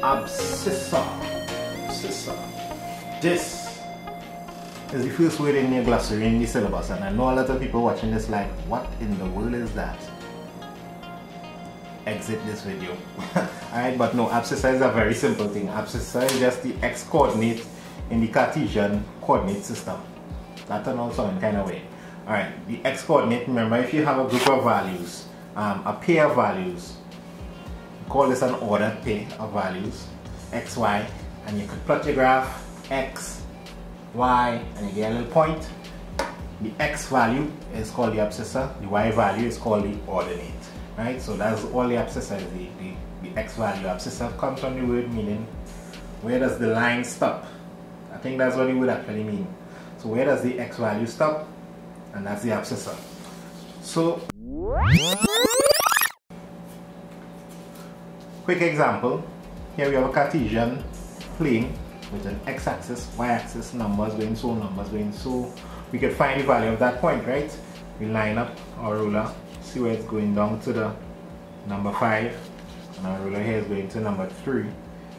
abscissa. Abscissa. This is the first word in your glossary in the syllabus, and I know a lot of people watching this like, what in the world is that? Exit this video. Alright, but no, abscissa is a very simple thing. Abscissa is just the x-coordinate in the Cartesian coordinate system. That out some kind of way. Alright, the x-coordinate, remember if you have a group of values, um, a pair of values, call this an ordered pair of values, x, y, and you could plot your graph, x, y, and you get a little point. The x value is called the abscissa, the y value is called the ordinate. Right, so that's all the abscissa is, the, the, the x value. Abscissa comes from the word meaning where does the line stop? I think that's what it would actually mean. So where does the x value stop? And that's the abscissa. So quick example. Here we have a Cartesian plane with an x-axis, y-axis, numbers going so, numbers going so. We could find the value of that point, right? We line up our ruler, see where it's going down to the number 5, and our ruler here is going to number 3.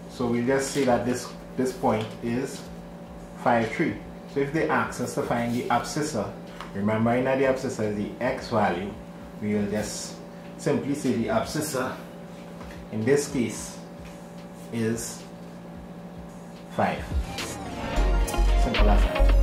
So we just say that this, this point is 5, 3. So if they ask us to find the abscissa, remember in the abscissa is the x value, we will just simply say the abscissa in this case is 5. Simple as that.